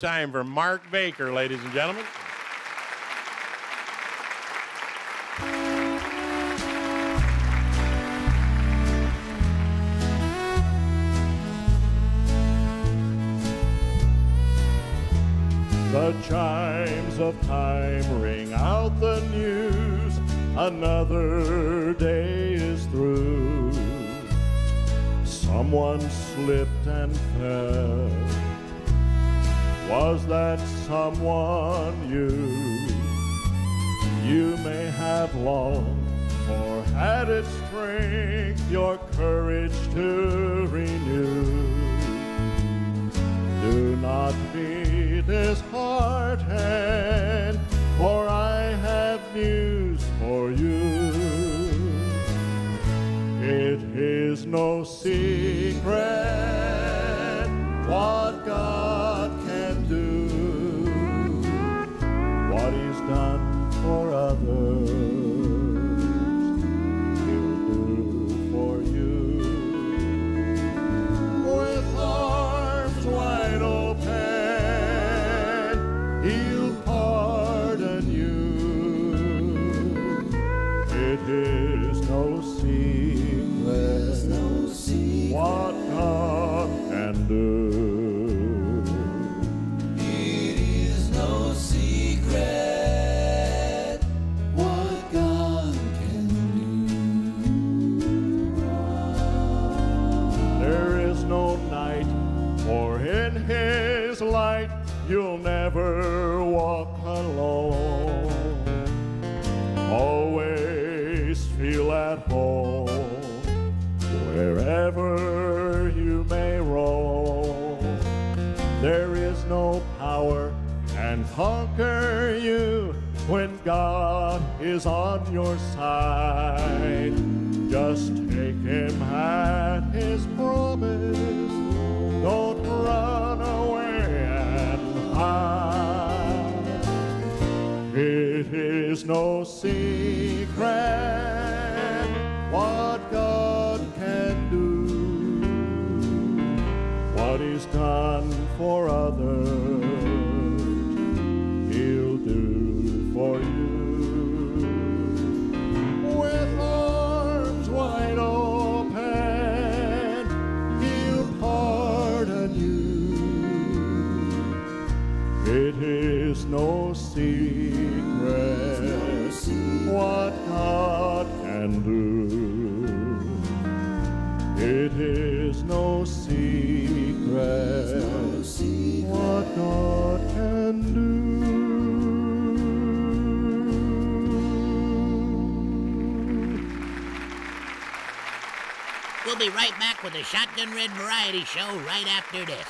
Time for Mark Baker, ladies and gentlemen. The chimes of time ring out the news. Another day is through. Someone slipped and fell. Was that someone you? You may have longed or had its strength, your courage to renew. Do not be disheartened, for I have news for you. It is no secret what God His light you'll never walk alone. Always feel at home wherever you may roam. There is no power can conquer you when God is on your side. Just take Him at is no secret what God can do, what He's done for others, He'll do for you. Is no secret what God can do. It is no secret what God can do. We'll be right back with the Shotgun Red Variety Show right after this.